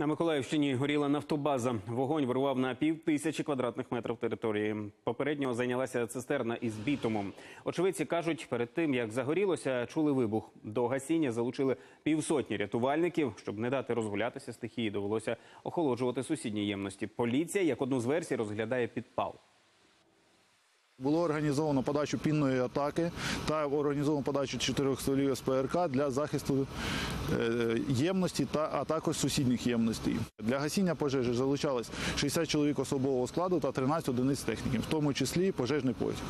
На Миколаївщині горіла нафтобаза. Вогонь вирував на пів тисячі квадратних метрів території. Попередньо зайнялася цистерна із бітумом. Очевидці кажуть, перед тим як загорілося, чули вибух. До гасіння залучили півсотні рятувальників. Щоб не дати розгулятися стихії, довелося охолоджувати сусідні ємності. Поліція, як одну з версій, розглядає підпал. Було організовано подачу пінної атаки та організовано подачу чотирьох столів СПРК для захисту е, ємності та а також сусідніх ємностей. Для гасіння пожежі залучалось 60 чоловік особового складу та 13 одиниць техніки, в тому числі пожежний потяг.